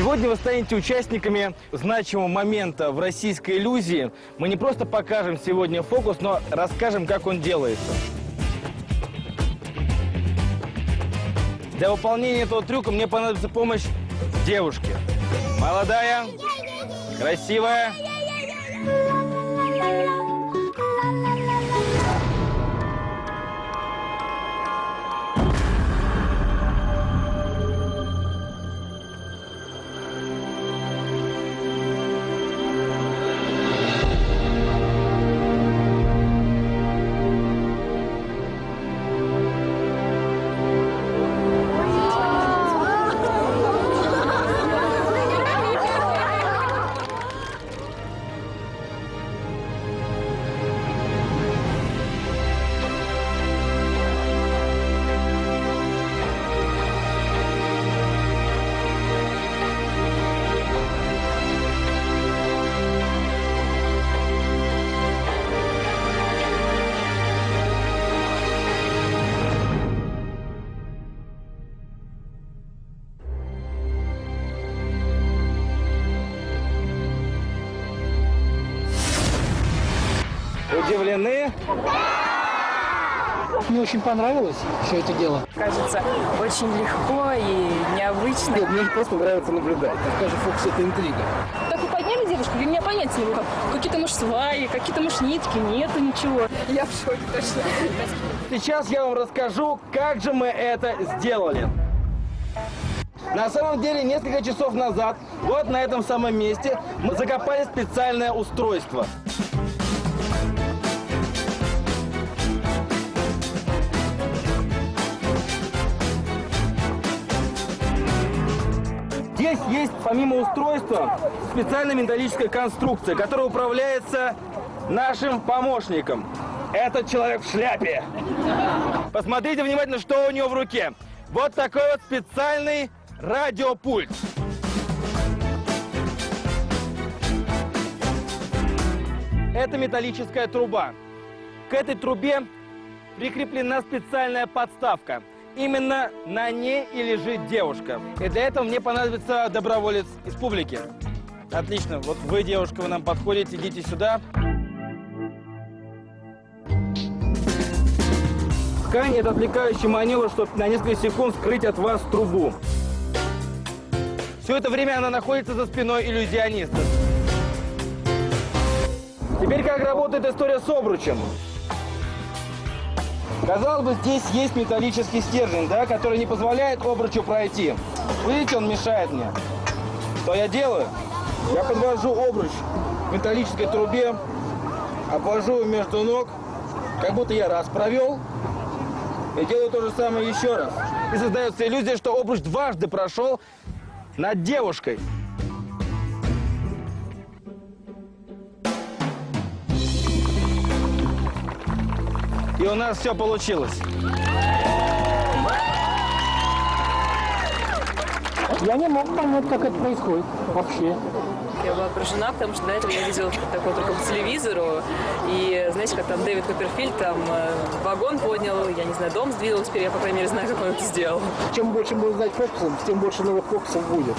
Сегодня вы станете участниками значимого момента в российской иллюзии. Мы не просто покажем сегодня фокус, но расскажем, как он делается. Для выполнения этого трюка мне понадобится помощь девушки. Молодая, красивая. Удивлены? Мне очень понравилось все это дело. Кажется, очень легко и необычно. Нет, мне просто нравится наблюдать. Такая же фокус это интрига. Так вы подняли девушку, для меня понятия не было. Как- Какие-то, может, сваи, какие-то, может, нитки, нету ничего. Я в шоке точно. Сейчас я вам расскажу, как же мы это сделали. На самом деле, несколько часов назад, вот на этом самом месте, мы закопали специальное устройство. Здесь есть, помимо устройства, специальная металлическая конструкция, которая управляется нашим помощником. Этот человек в шляпе. Посмотрите внимательно, что у него в руке. Вот такой вот специальный радиопульт. Это металлическая труба. К этой трубе прикреплена специальная подставка. Именно на ней и лежит девушка. И для этого мне понадобится доброволец из публики. Отлично. Вот вы, девушка, вы нам подходите, идите сюда. Ткань – это отвлекающий маневр, чтобы на несколько секунд скрыть от вас трубу. Все это время она находится за спиной иллюзиониста. Теперь как работает история с обручем. Казалось бы, здесь есть металлический стержень, да, который не позволяет обручу пройти. Видите, он мешает мне. Что я делаю? Я подвожу обруч к металлической трубе, обвожу между ног, как будто я раз провел, и делаю то же самое еще раз. И создается иллюзия, что обруч дважды прошел над девушкой. И у нас все получилось. Я не мог понять, как это происходит вообще. Я была поражена, потому что до этого я видела такое только по телевизору. И знаете, как там Дэвид Копперфильд там э, вагон поднял, я не знаю, дом сдвинул, теперь я, по крайней мере, знаю, как он это сделал. Чем больше будем знать фокусов, тем больше новых фокусов будет.